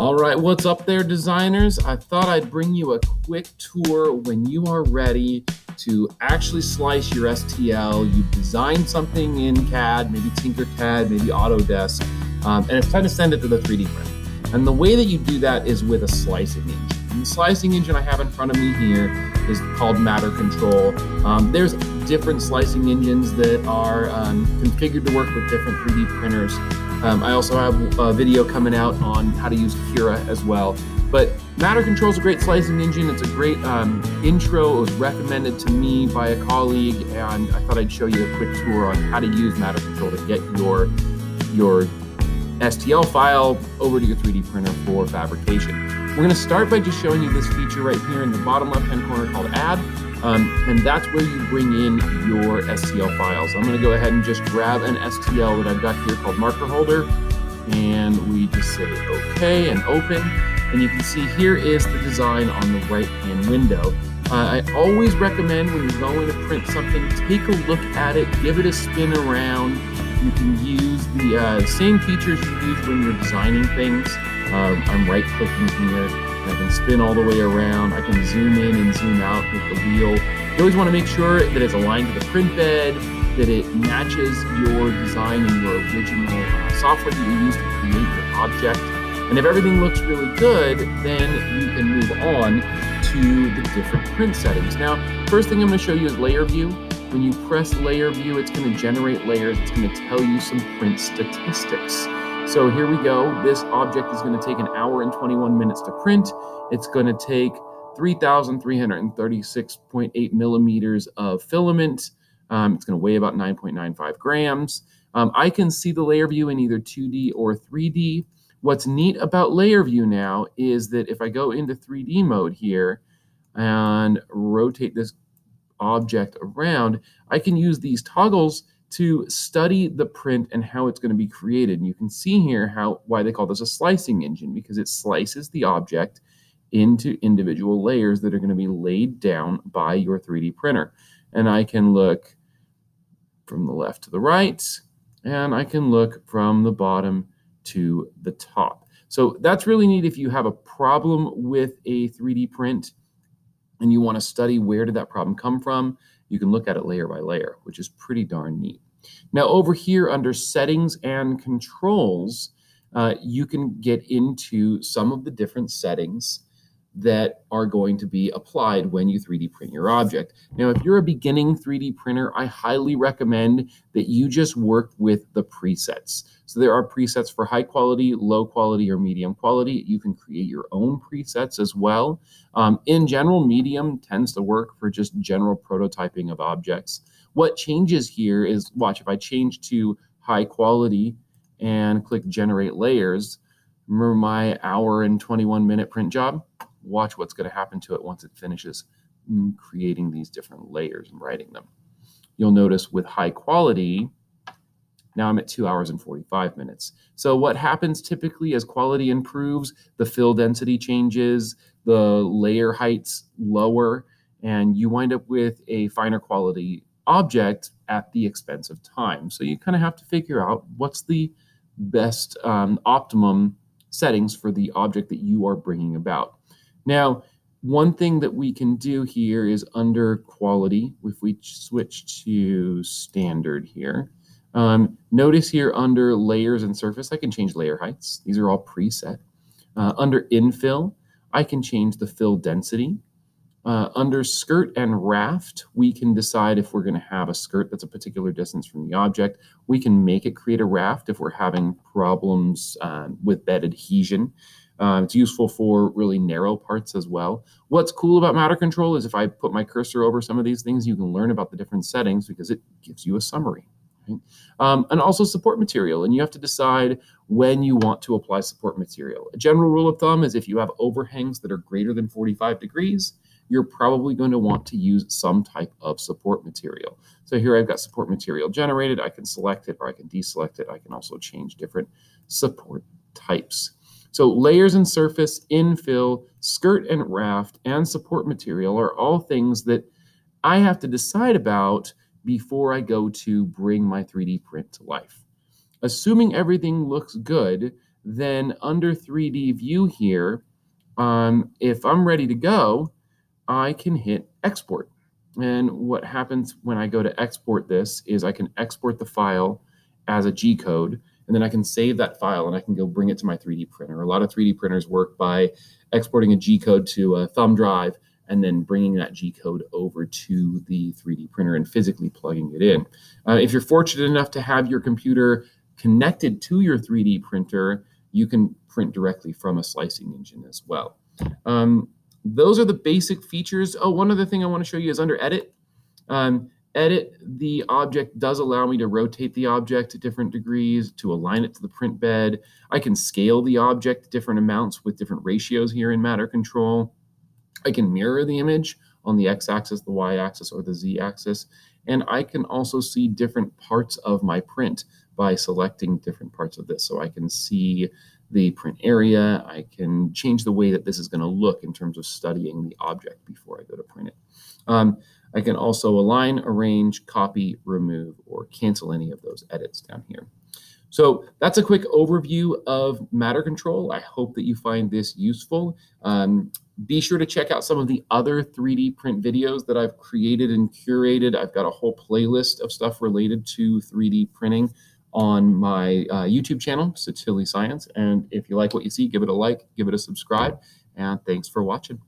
All right, what's up there, designers? I thought I'd bring you a quick tour when you are ready to actually slice your STL. You've designed something in CAD, maybe Tinkercad, maybe Autodesk, um, and it's time to send it to the 3D printer. And the way that you do that is with a slicing engine. And the slicing engine I have in front of me here is called Matter Control. Um, there's different slicing engines that are um, configured to work with different 3D printers. Um, I also have a video coming out on how to use Cura as well. But Matter Control is a great slicing engine. It's a great um, intro. It was recommended to me by a colleague, and I thought I'd show you a quick tour on how to use Matter Control to get your your STL file over to your 3D printer for fabrication. We're going to start by just showing you this feature right here in the bottom left-hand corner called Add. Um, and that's where you bring in your STL files. I'm going to go ahead and just grab an STL that I've got here called Marker Holder, and we just say OK and open. And you can see here is the design on the right-hand window. Uh, I always recommend when you're going to print something, take a look at it, give it a spin around. You can use the uh, same features you use when you're designing things. Um, I'm right-clicking here I can spin all the way around. I can zoom in and zoom out with the wheel. You always want to make sure that it's aligned to the print bed, that it matches your design and your original uh, software that you use to create your object. And if everything looks really good, then you can move on to the different print settings. Now, first thing I'm going to show you is layer view. When you press layer view, it's going to generate layers. It's going to tell you some print statistics. So here we go. This object is going to take an hour and 21 minutes to print. It's going to take 3,336.8 millimeters of filament. Um, it's going to weigh about 9.95 grams. Um, I can see the layer view in either 2D or 3D. What's neat about layer view now is that if I go into 3D mode here and rotate this object around, I can use these toggles to study the print and how it's going to be created. And you can see here how why they call this a slicing engine because it slices the object into individual layers that are going to be laid down by your 3D printer. And I can look from the left to the right, and I can look from the bottom to the top. So that's really neat if you have a problem with a 3D print and you want to study where did that problem come from you can look at it layer by layer, which is pretty darn neat. Now over here under settings and controls, uh, you can get into some of the different settings that are going to be applied when you 3D print your object. Now, if you're a beginning 3D printer, I highly recommend that you just work with the presets. So there are presets for high quality, low quality, or medium quality. You can create your own presets as well. Um, in general, medium tends to work for just general prototyping of objects. What changes here is, watch, if I change to high quality and click generate layers, remember my hour and 21 minute print job? Watch what's going to happen to it once it finishes creating these different layers and writing them. You'll notice with high quality, now I'm at two hours and 45 minutes. So what happens typically as quality improves, the fill density changes, the layer heights lower, and you wind up with a finer quality object at the expense of time. So you kind of have to figure out what's the best um, optimum settings for the object that you are bringing about. Now, one thing that we can do here is under quality, if we switch to standard here, um, notice here under layers and surface, I can change layer heights. These are all preset. Uh, under infill, I can change the fill density. Uh, under skirt and raft, we can decide if we're going to have a skirt that's a particular distance from the object. We can make it create a raft if we're having problems uh, with bed adhesion. Um, it's useful for really narrow parts as well. What's cool about Matter Control is if I put my cursor over some of these things, you can learn about the different settings because it gives you a summary. Right? Um, and also support material, and you have to decide when you want to apply support material. A general rule of thumb is if you have overhangs that are greater than 45 degrees, you're probably going to want to use some type of support material. So here I've got support material generated. I can select it or I can deselect it. I can also change different support types. So layers and surface, infill, skirt and raft, and support material are all things that I have to decide about before I go to bring my 3D print to life. Assuming everything looks good, then under 3D view here, um, if I'm ready to go, I can hit export. And what happens when I go to export this is I can export the file as a G code, and then I can save that file and I can go bring it to my 3D printer. A lot of 3D printers work by exporting a G code to a thumb drive and then bringing that G code over to the 3D printer and physically plugging it in. Uh, if you're fortunate enough to have your computer connected to your 3D printer, you can print directly from a slicing engine as well. Um, those are the basic features. Oh, one other thing I want to show you is under edit. Um, edit the object does allow me to rotate the object to different degrees, to align it to the print bed. I can scale the object different amounts with different ratios here in Matter Control. I can mirror the image on the x-axis, the y-axis, or the z-axis. And I can also see different parts of my print by selecting different parts of this. So I can see the print area. I can change the way that this is going to look in terms of studying the object before I go to print it. Um, I can also align, arrange, copy, remove, or cancel any of those edits down here. So that's a quick overview of matter control. I hope that you find this useful. Um, be sure to check out some of the other 3D print videos that I've created and curated. I've got a whole playlist of stuff related to 3D printing on my uh, YouTube channel, Sottile Science. And if you like what you see, give it a like, give it a subscribe, and thanks for watching.